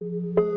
you